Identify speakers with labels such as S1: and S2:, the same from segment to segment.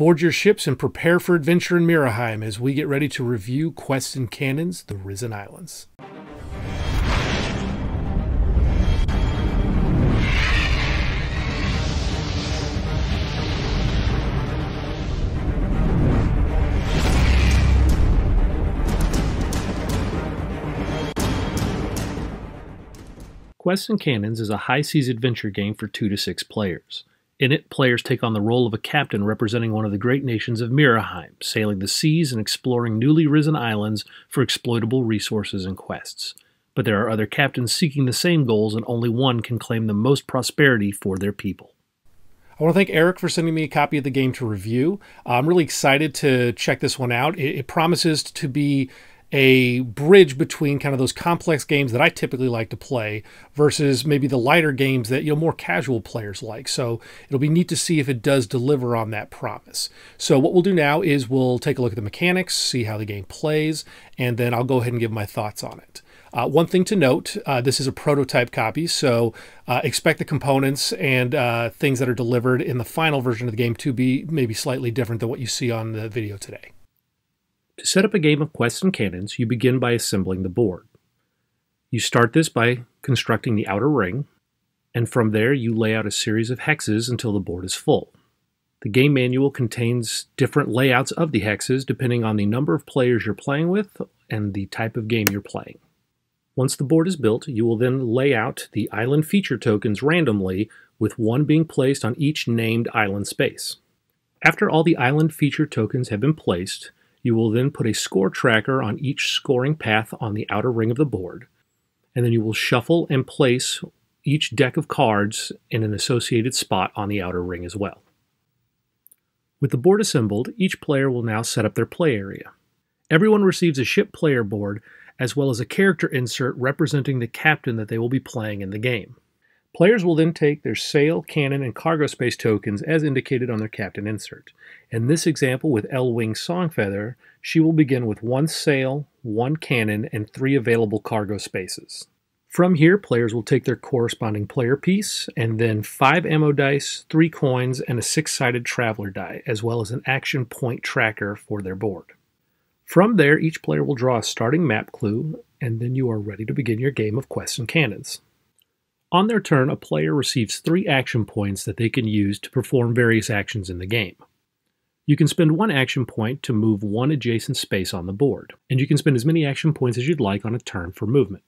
S1: Board your ships and prepare for adventure in Miraheim as we get ready to review Quests and Cannons, The Risen Islands. Quests and Cannons is a high seas adventure game for 2 to 6 players. In it, players take on the role of a captain representing one of the great nations of Miraheim, sailing the seas and exploring newly risen islands for exploitable resources and quests. But there are other captains seeking the same goals, and only one can claim the most prosperity for their people. I want to thank Eric for sending me a copy of the game to review. I'm really excited to check this one out. It, it promises to be a bridge between kind of those complex games that I typically like to play versus maybe the lighter games that you know more casual players like. So it'll be neat to see if it does deliver on that promise. So what we'll do now is we'll take a look at the mechanics, see how the game plays, and then I'll go ahead and give my thoughts on it. Uh, one thing to note, uh, this is a prototype copy, so uh, expect the components and uh, things that are delivered in the final version of the game to be maybe slightly different than what you see on the video today. To set up a game of quests and cannons, you begin by assembling the board. You start this by constructing the outer ring, and from there you lay out a series of hexes until the board is full. The game manual contains different layouts of the hexes depending on the number of players you're playing with and the type of game you're playing. Once the board is built, you will then lay out the island feature tokens randomly, with one being placed on each named island space. After all the island feature tokens have been placed, you will then put a score tracker on each scoring path on the outer ring of the board, and then you will shuffle and place each deck of cards in an associated spot on the outer ring as well. With the board assembled, each player will now set up their play area. Everyone receives a ship player board as well as a character insert representing the captain that they will be playing in the game. Players will then take their sail, cannon, and cargo space tokens as indicated on their captain insert. In this example with L-Wing Songfeather, she will begin with one sail, one cannon, and three available cargo spaces. From here, players will take their corresponding player piece, and then five ammo dice, three coins, and a six-sided traveler die, as well as an action point tracker for their board. From there, each player will draw a starting map clue, and then you are ready to begin your game of quests and cannons. On their turn, a player receives three action points that they can use to perform various actions in the game. You can spend one action point to move one adjacent space on the board, and you can spend as many action points as you'd like on a turn for movement.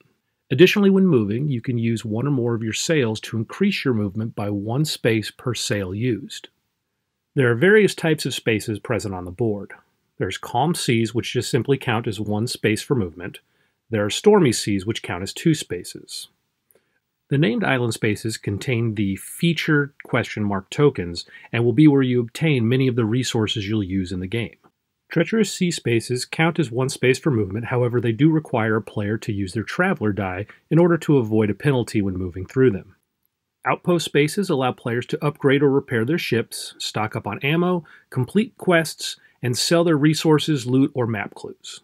S1: Additionally, when moving, you can use one or more of your sails to increase your movement by one space per sail used. There are various types of spaces present on the board. There's calm seas, which just simply count as one space for movement. There are stormy seas, which count as two spaces. The named island spaces contain the feature question mark tokens and will be where you obtain many of the resources you'll use in the game. Treacherous sea spaces count as one space for movement, however, they do require a player to use their traveler die in order to avoid a penalty when moving through them. Outpost spaces allow players to upgrade or repair their ships, stock up on ammo, complete quests, and sell their resources, loot, or map clues.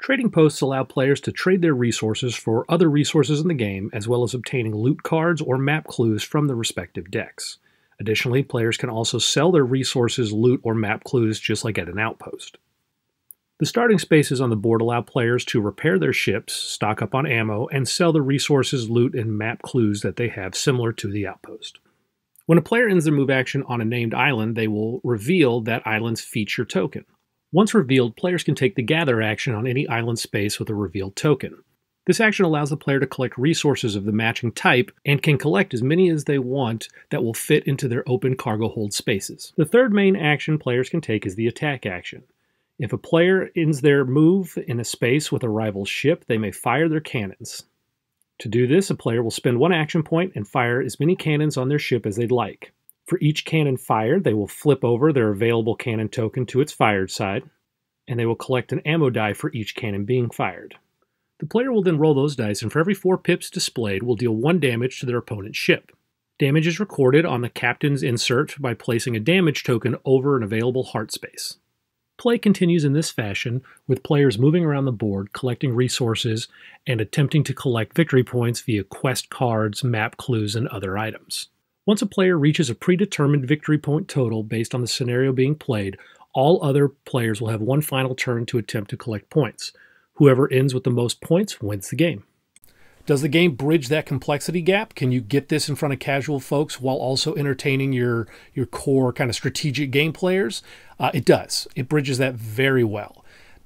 S1: Trading posts allow players to trade their resources for other resources in the game, as well as obtaining loot cards or map clues from the respective decks. Additionally, players can also sell their resources, loot, or map clues just like at an outpost. The starting spaces on the board allow players to repair their ships, stock up on ammo, and sell the resources, loot, and map clues that they have similar to the outpost. When a player ends their move action on a named island, they will reveal that island's feature token. Once revealed, players can take the gather action on any island space with a revealed token. This action allows the player to collect resources of the matching type and can collect as many as they want that will fit into their open cargo hold spaces. The third main action players can take is the attack action. If a player ends their move in a space with a rival ship, they may fire their cannons. To do this, a player will spend one action point and fire as many cannons on their ship as they'd like. For each cannon fired, they will flip over their available cannon token to its fired side, and they will collect an ammo die for each cannon being fired. The player will then roll those dice, and for every four pips displayed, will deal one damage to their opponent's ship. Damage is recorded on the captain's insert by placing a damage token over an available heart space. Play continues in this fashion, with players moving around the board, collecting resources, and attempting to collect victory points via quest cards, map clues, and other items. Once a player reaches a predetermined victory point total based on the scenario being played, all other players will have one final turn to attempt to collect points. Whoever ends with the most points wins the game. Does the game bridge that complexity gap? Can you get this in front of casual folks while also entertaining your your core kind of strategic game players? Uh, it does. It bridges that very well.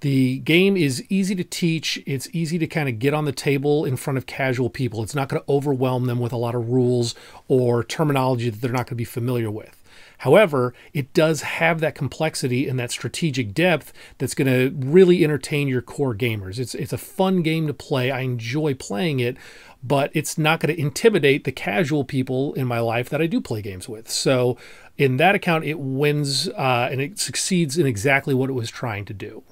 S1: The game is easy to teach. It's easy to kind of get on the table in front of casual people. It's not going to overwhelm them with a lot of rules or terminology that they're not going to be familiar with. However, it does have that complexity and that strategic depth that's going to really entertain your core gamers. It's it's a fun game to play. I enjoy playing it, but it's not going to intimidate the casual people in my life that I do play games with. So, in that account, it wins uh, and it succeeds in exactly what it was trying to do.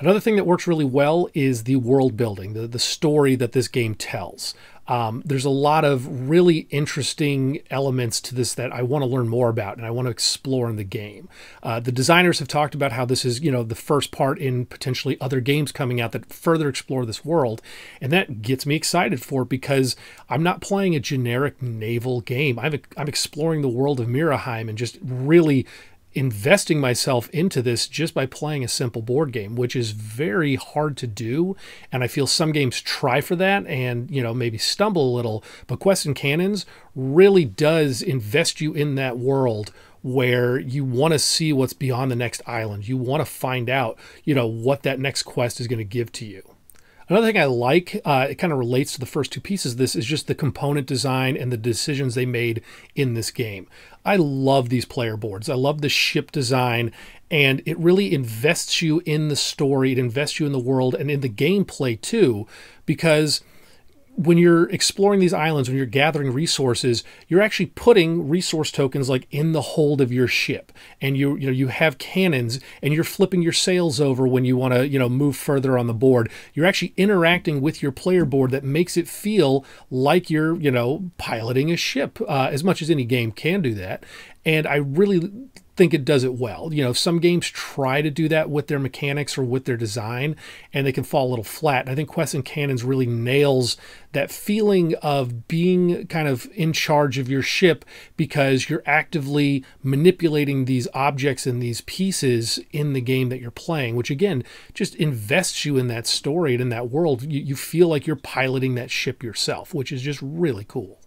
S1: Another thing that works really well is the world building, the, the story that this game tells. Um, there's a lot of really interesting elements to this that I want to learn more about and I want to explore in the game. Uh, the designers have talked about how this is, you know, the first part in potentially other games coming out that further explore this world, and that gets me excited for it because I'm not playing a generic naval game. I'm I'm exploring the world of Miraheim and just really investing myself into this just by playing a simple board game, which is very hard to do. And I feel some games try for that and, you know, maybe stumble a little. But Quest and Cannons really does invest you in that world where you want to see what's beyond the next island. You want to find out, you know, what that next quest is going to give to you. Another thing I like, uh, it kind of relates to the first two pieces of this, is just the component design and the decisions they made in this game. I love these player boards. I love the ship design, and it really invests you in the story, it invests you in the world and in the gameplay too, because – when you're exploring these islands, when you're gathering resources, you're actually putting resource tokens like in the hold of your ship, and you you know you have cannons, and you're flipping your sails over when you want to you know move further on the board. You're actually interacting with your player board that makes it feel like you're you know piloting a ship uh, as much as any game can do that. And I really think it does it well. You know, some games try to do that with their mechanics or with their design, and they can fall a little flat. And I think Quests and Cannons really nails that feeling of being kind of in charge of your ship because you're actively manipulating these objects and these pieces in the game that you're playing, which again just invests you in that story and in that world. You, you feel like you're piloting that ship yourself, which is just really cool.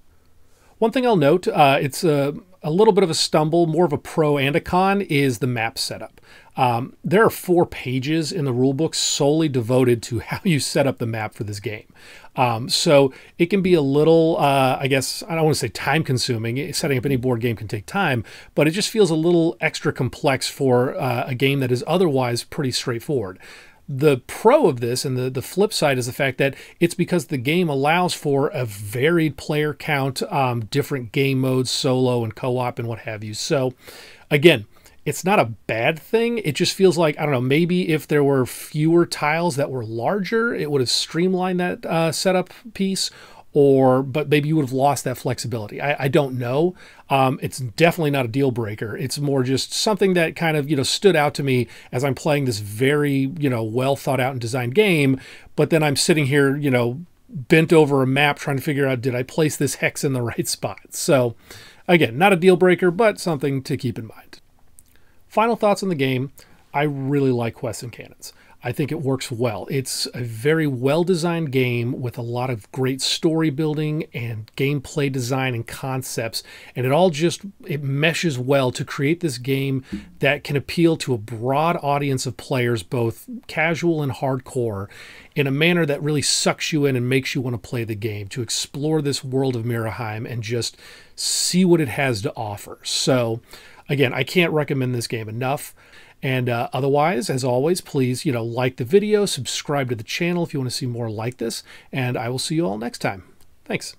S1: One thing I'll note, uh, it's a, a, little bit of a stumble, more of a pro and a con, is the map setup. Um, there are four pages in the rulebook solely devoted to how you set up the map for this game. Um, so it can be a little, uh, I guess, I don't want to say time consuming. Setting up any board game can take time, but it just feels a little extra complex for uh, a game that is otherwise pretty straightforward. The pro of this and the, the flip side is the fact that it's because the game allows for a varied player count, um, different game modes, solo and co op, and what have you. So, again, it's not a bad thing. It just feels like, I don't know, maybe if there were fewer tiles that were larger, it would have streamlined that uh, setup piece or but maybe you would have lost that flexibility. I, I don't know. Um, it's definitely not a deal breaker. It's more just something that kind of you know stood out to me as I'm playing this very you know well thought out and designed game. But then I'm sitting here you know bent over a map trying to figure out did I place this hex in the right spot. So again, not a deal breaker, but something to keep in mind. Final thoughts on the game. I really like quests and cannons. I think it works well. It's a very well designed game with a lot of great story building and gameplay design and concepts, and it all just it meshes well to create this game that can appeal to a broad audience of players, both casual and hardcore, in a manner that really sucks you in and makes you want to play the game, to explore this world of Miraheim and just see what it has to offer. So, again, I can't recommend this game enough. And uh, otherwise, as always, please, you know, like the video, subscribe to the channel if you want to see more like this, and I will see you all next time. Thanks.